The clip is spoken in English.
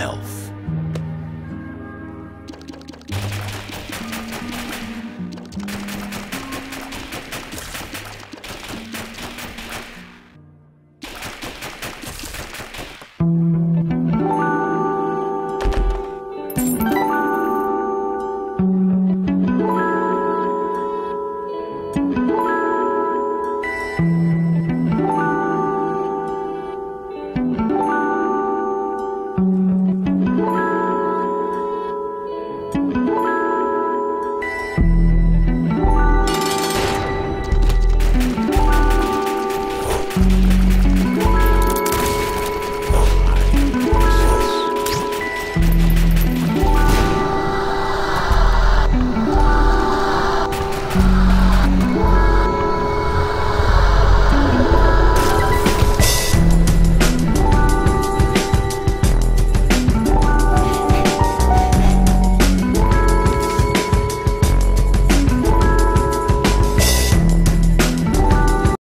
health.